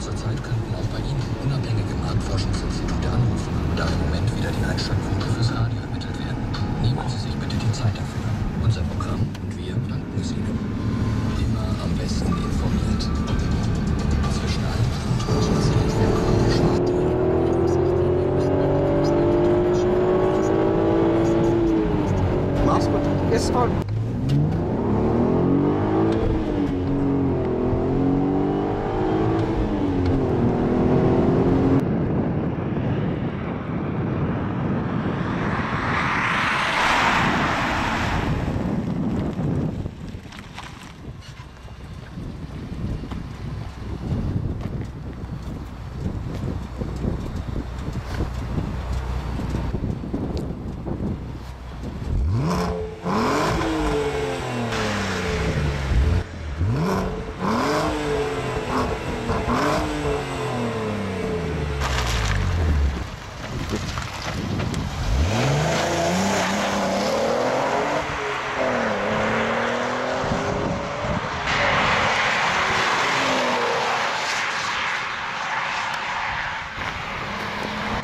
Zurzeit könnten auch bei Ihnen unabhängige Marktforschungsinstitute anrufen und Moment wieder den Einstand it's one.